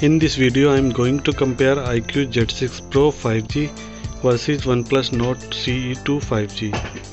In this video I am going to compare iQOO Z6 Pro 5G versus OnePlus Nord CE2 5G.